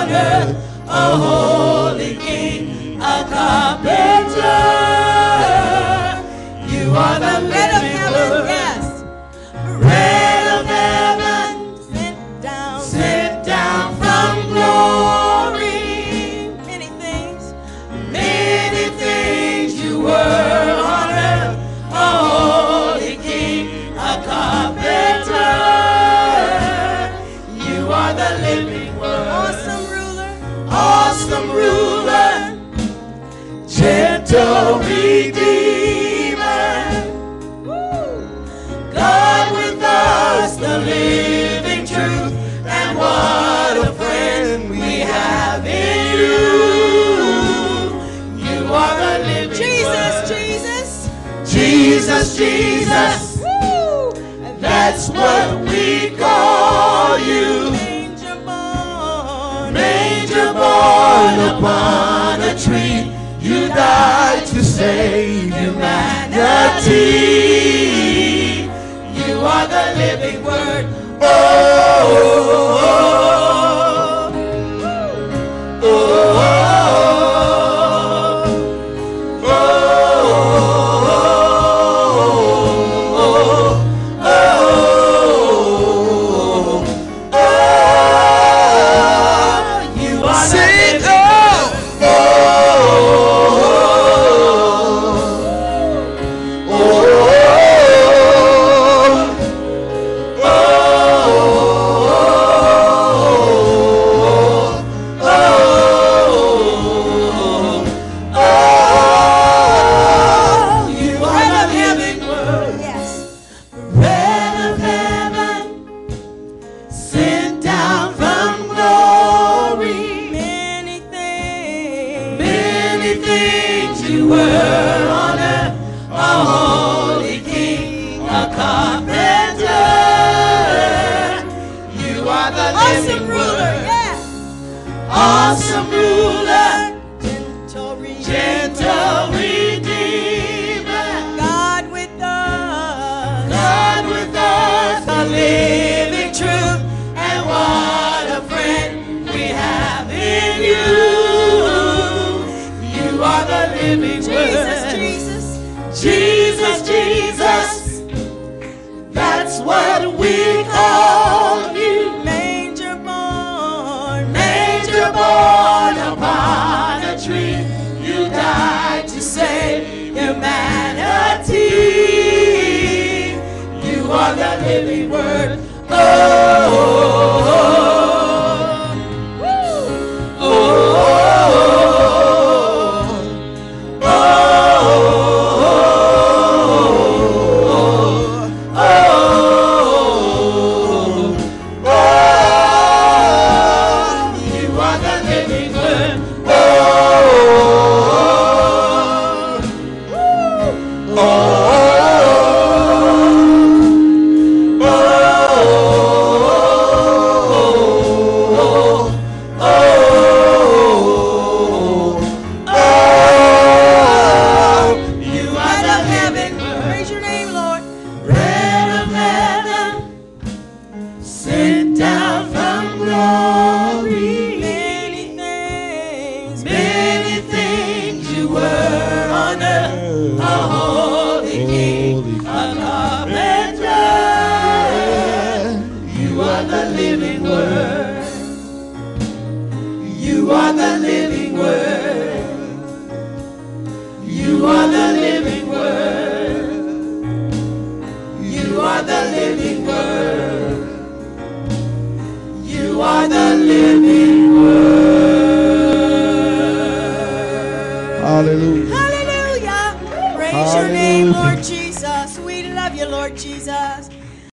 on earth, a holy king, a carpenter. You are the Jesus, Woo! that's what we call you. Angel born. Manger born upon a tree, you died to save humanity. You are the living word. Oh, things you were on earth, a holy king, a carpenter. You are the Awesome living ruler. word. Yes. Awesome ruler, that's what we call you. Manger born. Manger born upon a tree, you died to save humanity. You are the living word. Oh, sent down from glory. Many things. Many things you were on earth, a holy king, a carpenter. You are the living word. You are the living word. You are the living word. You are the living Hallelujah. Hallelujah. Praise Hallelujah. your name, Lord Jesus. We love you, Lord Jesus.